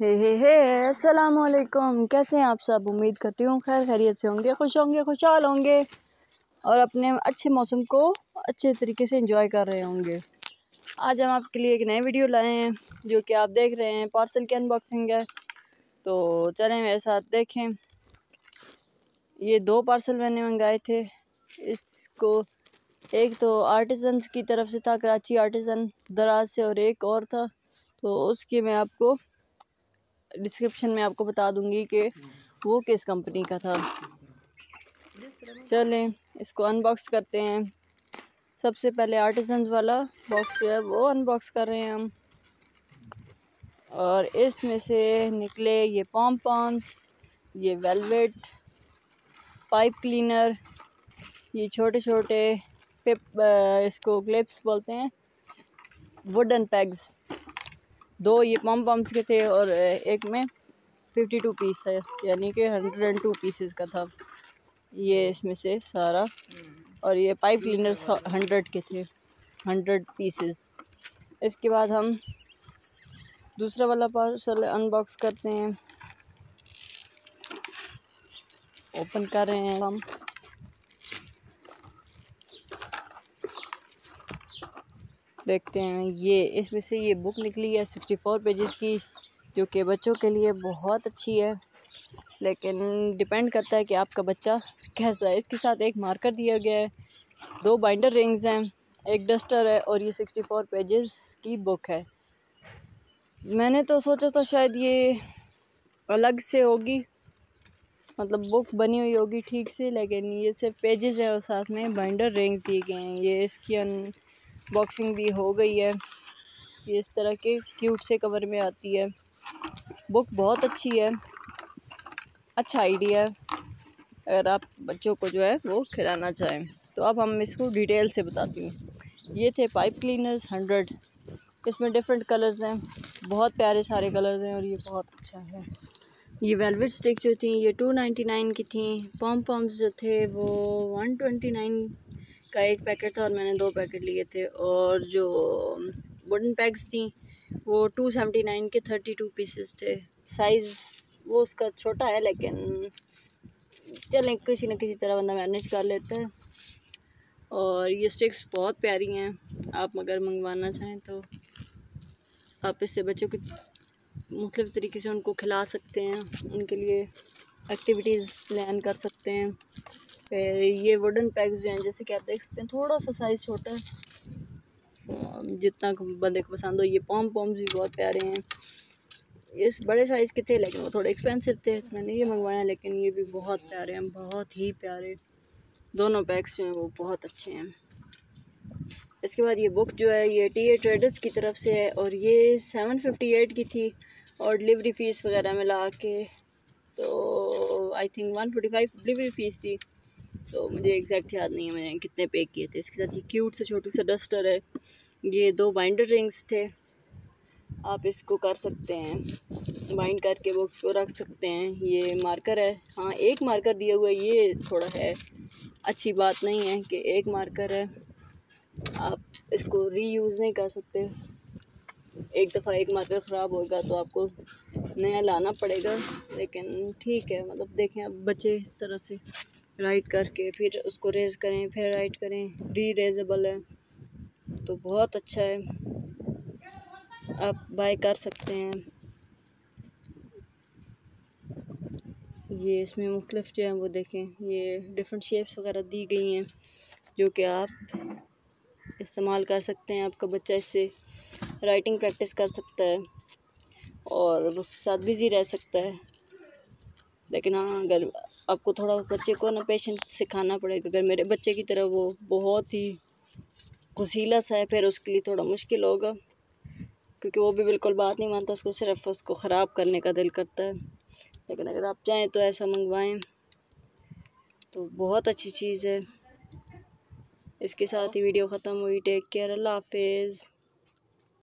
हे हे हे अस्सलाम वालेकुम कैसे हैं आप सब? उम्मीद करती हूँ खैर खैरियत से होंगे, खुश होंगे, खुशहाल होंगे और अपने अच्छे मौसम को अच्छे तरीके से एंजॉय कर रहे होंगे। आज हम आपके लिए एक नए वीडियो लाए हैं, जो कि आप देख रहे हैं पार्सल की अनबॉक्सिंग है। तो चलें मेरे साथ, देखें। ये दो पार्सल मैंने मंगाए थे। इसको एक तो आर्टिजन्स की तरफ़ से था, कराची आर्टिजन दराज से और एक और था। तो उसकी मैं आपको डिस्क्रिप्शन में आपको बता दूँगी कि वो किस कंपनी का था। चलें, इसको अनबॉक्स करते हैं। सबसे पहले आर्टिजन वाला बॉक्स जो है वो अनबॉक्स कर रहे हैं हम। और इसमें से निकले ये पॉम पॉम्स ये वेलवेट पाइप क्लीनर ये छोटे छोटे पिप इसको क्लिप्स बोलते हैं वुडन पैग्स दो ये पम पम्प्स के थे और एक में फिफ्टी टू पीस है, यानी कि हंड्रेड एंड टू पीसेस का था। ये इसमें से सारा। और ये पाइप क्लीनर्स हंड्रेड के थे हंड्रेड पीसेस इसके बाद हम दूसरा वाला पार्सल अनबॉक्स करते हैं। ओपन कर रहे हैं हम। देखते हैं। ये, इसमें से ये बुक निकली है सिक्सटी फोर पेजेस की, जो कि बच्चों के लिए बहुत अच्छी है। लेकिन डिपेंड करता है कि आपका बच्चा कैसा है। इसके साथ एक मार्कर दिया गया है। दो बाइंडर रिंग्स हैं, एक डस्टर है और ये सिक्सटी फोर पेजेस की बुक है। मैंने तो सोचा था शायद ये अलग से होगी। मतलब बुक बनी हुई होगी ठीक से, लेकिन ये सिर्फ़ पेजेस है और साथ में बाइंडर रिंग दिए गए हैं। ये इसकी बॉक्सिंग भी हो गई है। ये इस तरह के क्यूट से कवर में आती है। बुक बहुत अच्छी है। अच्छा आइडिया है। अगर आप बच्चों को जो है वो खिलाना चाहें तो अब हम इसको डिटेल से बताती हूँ। ये थे पाइप क्लीनर्स हंड्रेड इसमें डिफरेंट कलर्स हैं। बहुत प्यारे सारे कलर्स हैं और ये बहुत अच्छा है। ये वेलवेट स्टिक जो थी, ये टू नाइन्टी नाइन की थी। पॉम पॉम्स जो थे, वो वन ट्वेंटी नाइन का एक पैकेट था और मैंने दो पैकेट लिए थे और जो वुडन पैक्स थी, वो टू सेवेंटी नाइन के थर्टी टू पीसेस थे। साइज़ वो उसका छोटा है, लेकिन चलें, किसी न किसी तरह बंदा मैनेज कर लेता है। और ये स्टिक्स बहुत प्यारी हैं, आप अगर मंगवाना चाहें तो आप इससे बच्चों की मुख्तलिफ़ तरीके से उनको खिला सकते हैं, उनके लिए एक्टिविटीज़ प्लान कर सकते हैं। फिर ये वुडन पैक्स जो हैं, जैसे कि आप देख सकते हैं, थोड़ा सा साइज़ छोटा है। जितना बंदे को पसंद हो, ये पॉम पॉम्स भी बहुत प्यारे हैं। इस बड़े साइज़ के थे, लेकिन वो थोड़े एक्सपेंसिव थे मैंने ये मंगवाया, लेकिन ये भी बहुत प्यारे हैं, बहुत ही प्यारे। दोनों पैक्स जो हैं, वो बहुत अच्छे हैं। इसके बाद ये बुक जो है, ये टी ए ट्रेडर्स की तरफ़ से है, और ये सेवन फिफ्टी एट की थी, और डिलीवरी फ़ीस वगैरह मिला के तो I think one forty five delivery fees थी। तो मुझे एग्जैक्ट याद नहीं है मैंने कितने पे किए थे। इसके साथ ये क्यूट से छोटू सा डस्टर है। ये दो बाइंडर रिंग्स थे। आप इसको कर सकते हैं। बाइंड करके वो उसको रख सकते हैं। ये मार्कर है। हाँ एक मार्कर दिया हुआ है। ये थोड़ा है। अच्छी बात नहीं है कि एक मार्कर है। आप इसको रीयूज़ नहीं कर सकते। एक दफ़ा एक मार्कर ख़राब होगा तो आपको नया लाना पड़ेगा। लेकिन ठीक है मतलब देखें अब बच्चे इस तरह से। राइट करके, फिर उसको रेज़ करें, फिर राइट करें। री रेजेबल है। तो बहुत अच्छा है। आप बाय कर सकते हैं। ये इसमें मुख्तलिफ़ जो हैं वो देखें। ये डिफरेंट शेप्स वगैरह दी गई हैं, जो कि आप इस्तेमाल कर सकते हैं। आपका बच्चा इससे राइटिंग प्रैक्टिस कर सकता है और वो साथ बिज़ी रह सकता है। लेकिन हाँ अगर आपको थोड़ा बच्चे को ना पेशेंट सिखाना पड़ेगा, अगर मेरे बच्चे की तरह वो बहुत ही घुसीला सा है, फिर उसके लिए थोड़ा मुश्किल होगा, क्योंकि वो भी बिल्कुल बात नहीं मानता, उसको सिर्फ़ उसको ख़राब करने का दिल करता है। लेकिन अगर आप चाहें तो ऐसा मंगवाएँ तो बहुत अच्छी चीज़ है। इसके साथ ही वीडियो ख़त्म हुई टेक केयर अल्लाह हाफिज़।